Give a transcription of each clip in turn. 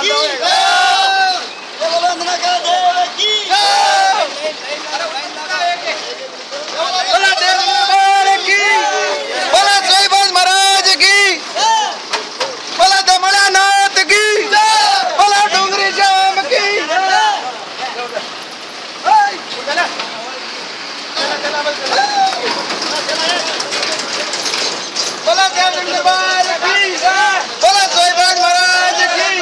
की बोलो वंदना का देव की बोला देव दरबार की बोला सोईबाज महाराज की बोला दमड़ा नाथ की बोला डोंगरी श्याम की बोला देव दरबार की बोला सोईबाज महाराज की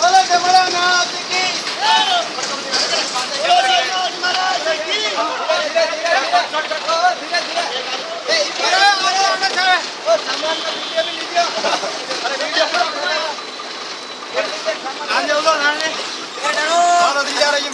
बोला दमड़ा नाथ की महाराज की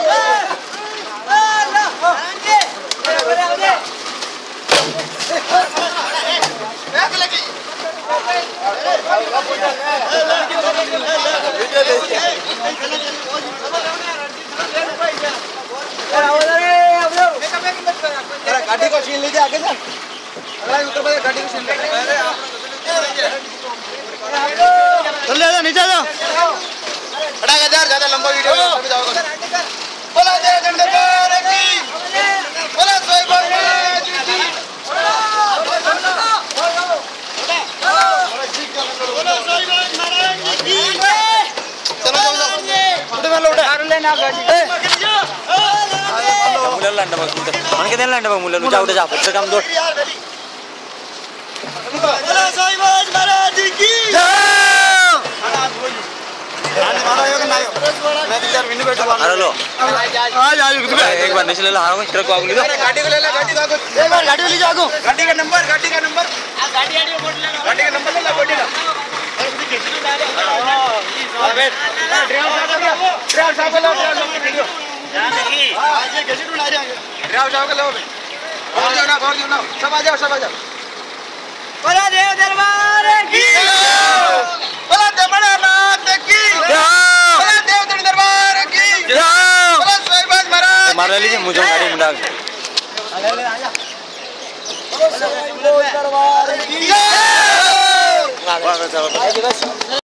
लीजिए आगे सर चल ले नीचे जाओ हटा के यार ज़्यादा लंबा वीडियो जाओगे बोला जय दंडकार की बोला सोई चलो जाओ जाओ उठे मैं लौटे। आणलं बघ तुमचं म्हणून किती आणलं बघ मुलं जाऊ दे जापचं काम दोड एक बार निचले हारो ट्रक को आगे गाड़ी को ले ले गाड़ी को आगे एक बार गाड़ी ले जाओ गाड़ी का नंबर गाड़ी का नंबर गाड़ी गाड़ी बोर्ड ले गाड़ी का नंबर ले बोर्ड का ड्राइवर साहब ड्राइवर साहब ड्राइवर साहब ये उड़ा रहे हैं ड्राइवर साहब को लो और जाओ ना और जाओ ना। सब आ जाओ सब आ जाओ। बोला देव दरबार की। बोला दमड़ा नाथ की। बोला देव दरबार की। बोला सोईबाज महाराज मार लीजिए मुझे गाड़ी मुंडा दरबार की।